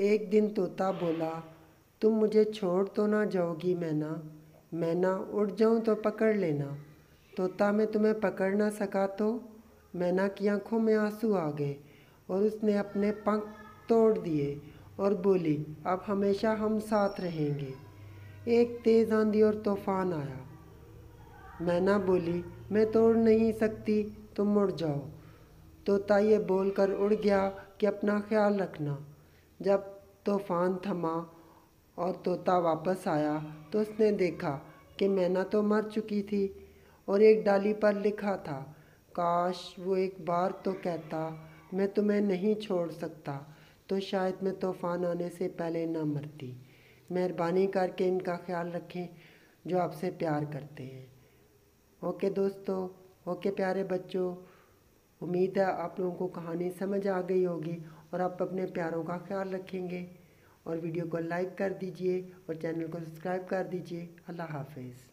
एक दिन तोता बोला, तुम मुझे छोड़ तो ना जाओगी मैना मैना उड़ जाऊँ तो पकड़ लेना। तोता मैं तुम्हें पकड़ ना सका तो? मैना की आँखों में आँसू आ गए और उसने अपने पंख तोड़ दिए और बोली, अब हमेशा हम साथ रहेंगे। एक तेज़ आंधी और तूफ़ान आया। मैना बोली, मैं तोड़ नहीं सकती, तुम उड़ जाओ। तोता ये बोलकर उड़ गया कि अपना ख्याल रखना। जब तूफ़ान थमा और तोता वापस आया तो उसने देखा कि मैना तो मर चुकी थी और एक डाली पर लिखा था, काश वो एक बार तो कहता, मैं तुम्हें नहीं छोड़ सकता तो शायद मैं तूफ़ान आने से पहले ना मरती। मेहरबानी करके इनका ख्याल रखें, जो आपसे प्यार करते हैं। ओके दोस्तों, ओके प्यारे बच्चों, उम्मीद है आप लोगों को कहानी समझ आ गई होगी और आप अपने प्यारों का ख्याल रखेंगे। और वीडियो को लाइक कर दीजिए और चैनल को सब्सक्राइब कर दीजिए। अल्लाह हाफिज़।